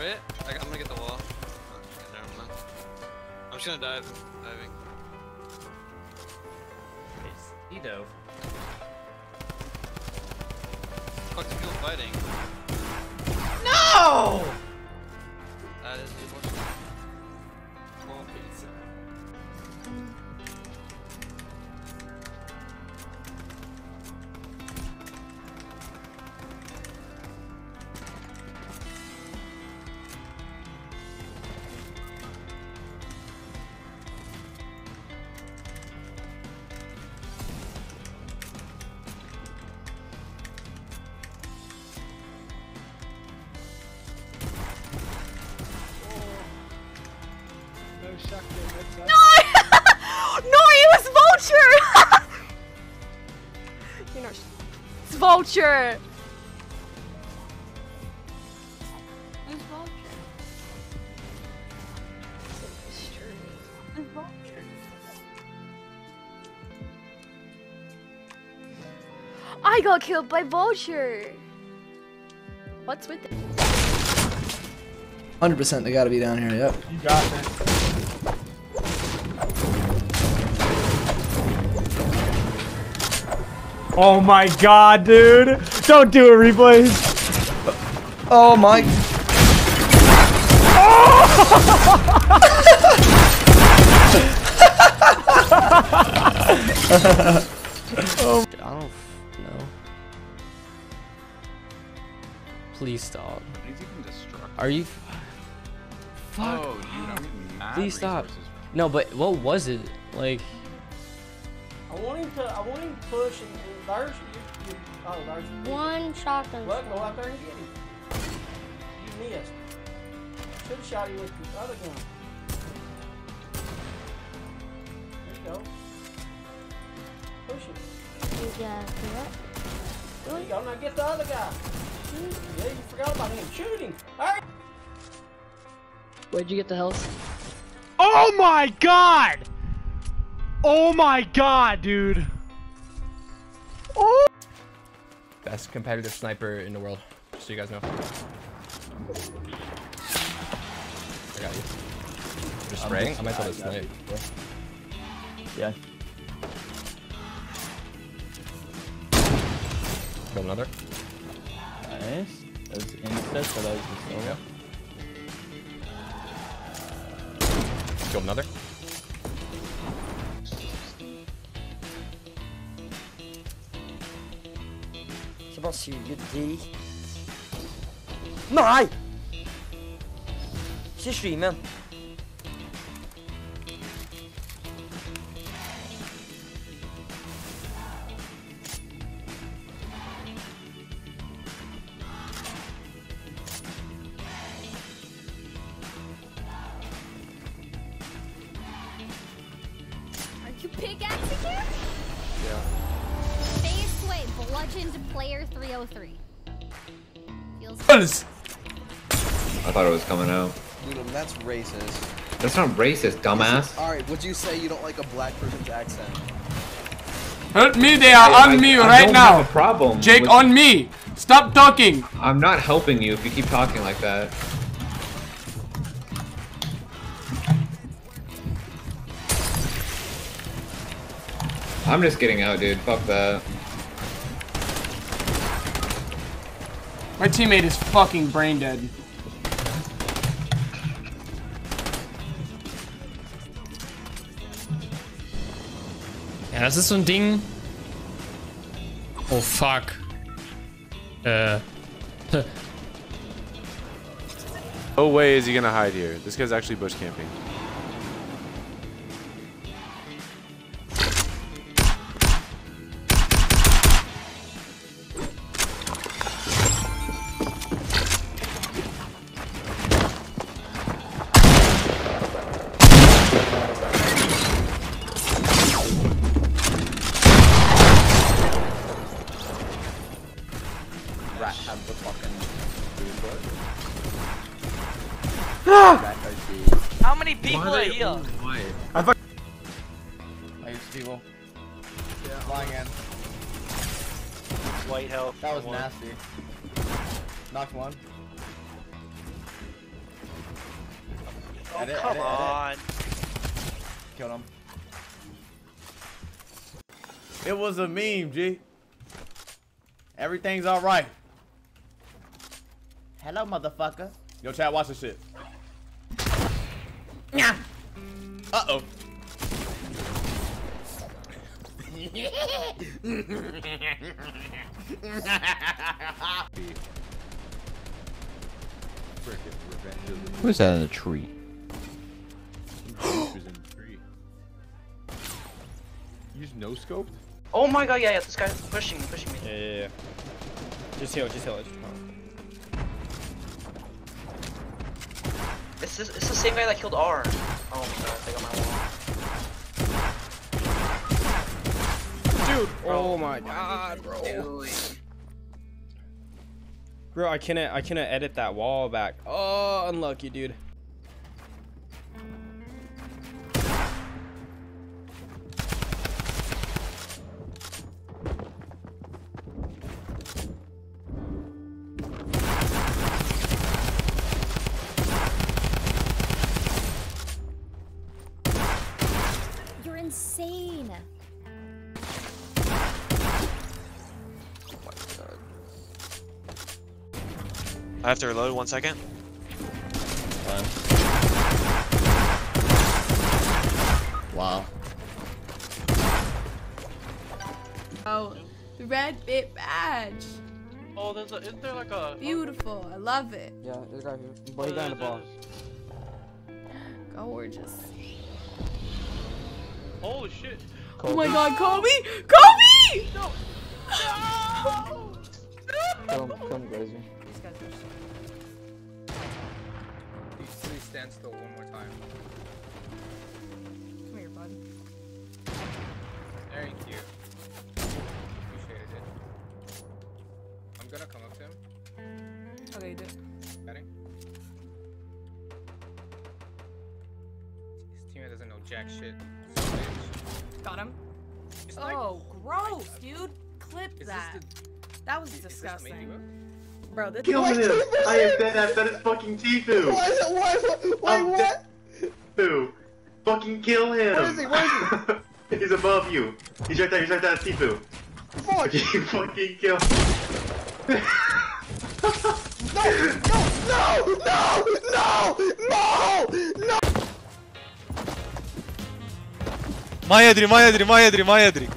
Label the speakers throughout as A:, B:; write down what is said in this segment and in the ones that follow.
A: Right? I, am gonna get the wall. I'm just gonna dive. Diving.
B: It's, he dove.
A: Fuck the people fighting.
B: No!
A: That is
C: the pizza. Vulture! It's Vulture. It's Vulture. I got killed by Vulture! What's with it?
D: 100% they gotta be down here, yep.
E: You got it. Oh my god, dude! Don't do it, replays!
D: Oh my.
F: I don't know. Please stop. Are you? Fuck.
G: Oh, dude, mad
F: Please stop.
G: resources.
F: No, but what was it? Like,
H: I want him to. I want him to push and, and there's you, you, oh there's
I: One shotgun.
H: Look, go out there and get him. You missed. Should have shot you with the other gun. There you go. Push him.
I: You got it.
H: There you go. Now get the other guy. Yeah, you forgot about him. Shoot him. All right.
C: Where'd you get the health?
E: Oh my god! Oh my god, dude! Oh.
F: best competitive sniper in the world. Just so you guys know. I got you. You're spraying? I might be able to snipe.
D: Yeah.
F: Kill another.
D: Nice. That's insta, so that was the
F: Yeah. Kill another.
J: ikke
I: bare suge dritt. Nei!
G: Ikke
I: stream igjen. Bludgeoned player 303. Feels
K: I thought it was coming out.
D: Dude, that's racist.
K: That's not racist, dumbass.
D: Alright, would you say you don't like a black person's accent?
L: Help me, they are
K: I-
L: on
K: I-
L: me
K: I
L: right
K: don't
L: now.
K: have a problem.
L: Jake,
K: with-
L: on me. Stop talking.
K: I'm not helping you if you keep talking like that. I'm just getting out, dude. Fuck that.
L: My teammate is fucking brain dead.
M: Ja, das ist so ein Ding. Oh fuck. Äh.
G: No way is he gonna hide here. This guy's actually bush camping.
D: Rat have the fucking
N: How many people are here?
D: I fuck. I used people. Yeah. Flying in.
N: White health.
D: That was
N: One.
D: nasty. Knocked one.
N: Oh,
D: Edit,
N: come
D: edit, edit.
N: On.
O: killed him. It was a meme, G. Everything's alright. Hello, motherfucker. Yo, chat, watch this shit. Uh-oh.
F: Who's that in the tree? Who's in the tree? You just no scoped?
N: Oh my god, yeah, yeah, this guy's pushing me, pushing me.
L: Yeah, yeah, yeah. Just heal, just heal. Just
N: It's, this, it's the same guy that killed R. Oh my god, they got my wall.
L: Dude, oh my god, bro. Bro, I cannot, I cannot edit that wall back. Oh, unlucky, dude.
P: Have to reload one second.
O: Wow.
Q: Oh, the red bit badge.
P: Oh, there's a. Isn't there like a?
Q: Beautiful. I love it.
L: Yeah, this guy here. Boy, he got in the ball.
Q: Gorgeous.
P: Oh shit!
Q: Oh my god, Kobe! Kobe! No!
L: Come, come, Glazer.
R: Please, please stand still one more time.
Q: Come here, bud.
R: Thank you. Appreciated it. I'm gonna come up to him.
Q: Okay, do
R: Ready? His teammate doesn't know jack shit.
Q: Got him.
R: It's like-
Q: Oh, gross, dude. Clip
R: Is
Q: that.
R: this
Q: That was
R: the, is this
Q: disgusting. Bro, this
S: Killing him! I am dead, I bet it's fucking Tfue!
D: Why is it, why, why,
S: why
D: what?
S: Tfue! Fucking kill him!
D: Where is he, where is he?
S: he's above you. He's right there, he's right there, it's Tfue.
D: Fuck!
S: you fucking kill
D: No! No! No! No! No! No! No!
P: ما يدري ما يدري ما يدري ما يدري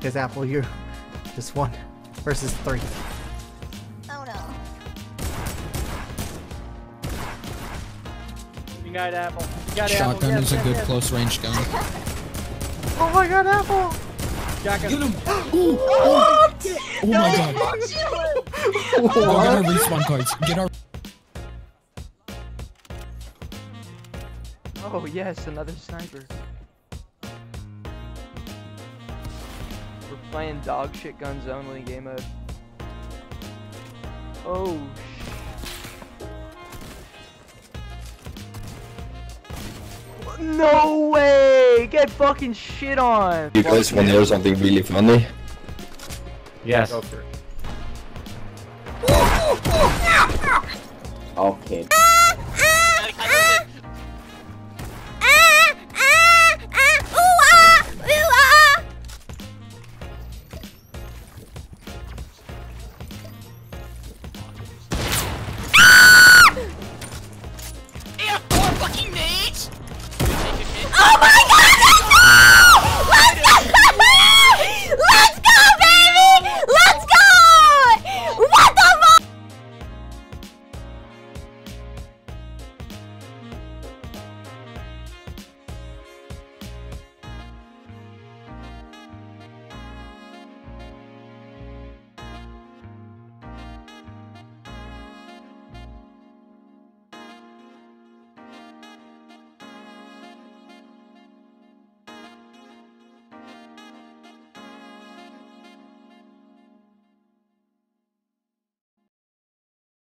E: Because Apple, you just one versus three.
I: Oh no.
L: You got Apple. You got
T: Shotgun
L: Apple.
T: is a good close range gun.
E: Oh my god, Apple!
L: Jack
T: Get him! Ooh, oh, oh my god. We're gonna respawn cards. Get our.
L: Oh yes, another sniper. Playing dog shit guns only game mode. Oh sh- No way! Get fucking shit on!
U: You guys want to hear something really funny?
E: Yes.
U: Okay. Oh my